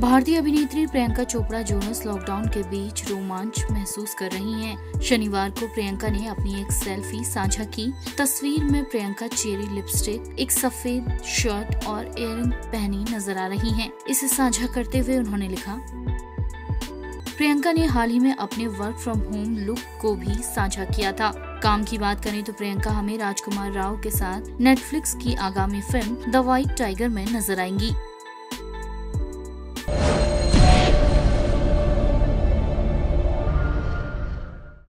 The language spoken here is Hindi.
भारतीय अभिनेत्री प्रियंका चोपड़ा जोनस लॉकडाउन के बीच रोमांच महसूस कर रही हैं। शनिवार को प्रियंका ने अपनी एक सेल्फी साझा की तस्वीर में प्रियंका चेरी लिपस्टिक एक सफ़ेद शर्ट और एयरिंग पहनी नज़र आ रही हैं। इसे साझा करते हुए उन्होंने लिखा, प्रियंका ने हाल ही में अपने वर्क फ्रॉम होम लुक को भी साझा किया था काम की बात करें तो प्रियंका हमें राजकुमार राव के साथ नेटफ्लिक्स की आगामी फ़िल्म द व्हाइट टाइगर में नज़र आएँगी